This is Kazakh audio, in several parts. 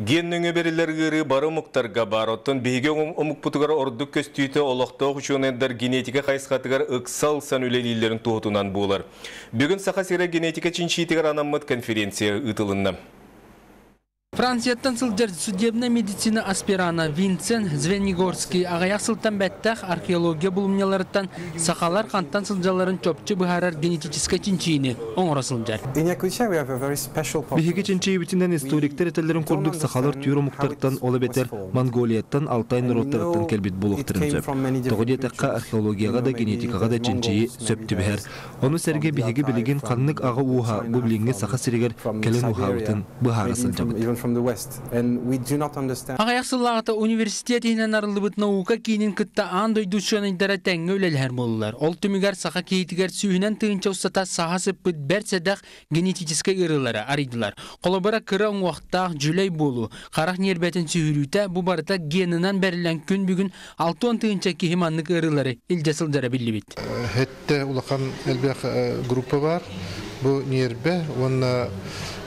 Геннөңө берилер гыры бары мұқтарға бар. Оттон бейге омук путугар ордук көстүйті олықтоқ үшонендар генетика қайсқатыгар ықсал сан үлелейлерін туғытунан болар. Бүгін сақа генетика чиншитигар анаммыт конференция ұтылынна. Францияттан сылдер судебна медицина аспирана Винцен Звенигорский ағаяқ сылтан бәттәқ археология бұлымняларыттан сақалар қанттан сылжаларын чопчы бұхарар генетическа чинчиini оңыра сылжар. Биһиги чинчи битинен историктер этелерин курдук сахалар түйрө муктарттан ола бетер Монголияттан Алтай народтарыттан келбит булуктарын сөп. Тогоди таққа археологияга да генетикага да чинчи сөптү бихер. Оны серге биһиги билигин каннык ага уха бу билинге саха сиригер келен ухабытын быхара сылжабыт. Ағаяқ сыллағыта университетінен арылыбыт наука кейінен кытта аан дойдушанайдара тәңгі өлелер болылар. Ол түмігер сақа кейтігер сүйінен тыынча ұстата саға сыппыт бәр сәдәқ генетическа ырылары аридылар. Қолабара кыра оңуақтақ жүлей болу. Қарақ нербәтін сүйірүйті бұ барыта генынан бәрілен күн бүгін 6-10 тыынча кейіманлық ырылары илжасылдара білі бит. Хетте улахан элбек группа бар. Бу нербе, онна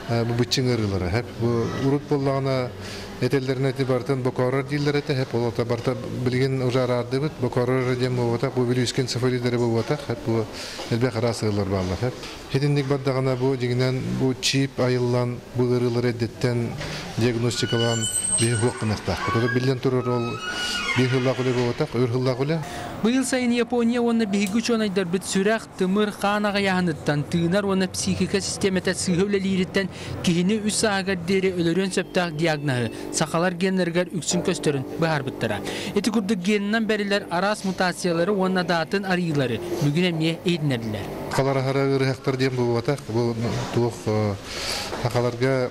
бу бычың ырылары. Хеп бу урут боллагана этелдерин эти бартын бокорор дилер эте хеп олота барта билген ужарарды бит бокорор дем болота бу билүскен сафарилери болота хеп бу элбек арасылар барлар хеп. Хединник бардагана бу дигинен бу чип айыллан бу ырылар эдеттен диагностикалан бир хукнактак. Бу билен турur ол бир хылла куле болота, өр хылла куле. Быйыл сайын Япония оны биһиги чонайдар бит сүрәк тымыр хаанага яһаныттан тыынар оны психика системата сыһөлелириттен кихини үс саагар дере өлөрөн сөптак диагнозы сакалар геннергер үксүн көстөрүн биттара. Эти курдук геннен берилер арас мутациялары онна датын арыйлары бүгүн эмне эйдинерлер. Калара хара ырыхтар дем болота. Бу тух акаларга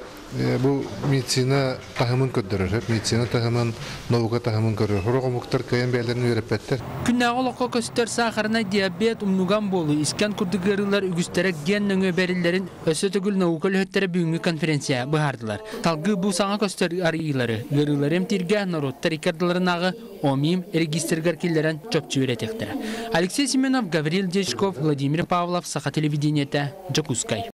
бу медицина тахымын көддөрөр, медицина тахымын, наука тахымын көрөр. Хорого муктар кайын бәйләрен өйрәпәттер. Күннә олоққа көстер сахарына диабет умнуган болу, искан күрдігерілер үгістері ген нөңе бәрілерін өсі түгіл наука лөхеттері бүгінгі конференция бұхардылар. Талғы бұл саңа көстер арыйлары, гөрілерім тирге народтар икардыларын ағы омим регистр киллерен чөпчі өретектері. Алексей Семенов, Гаврил Дечков, Владимир Павлов, Саха телевидениеті, Джакускай.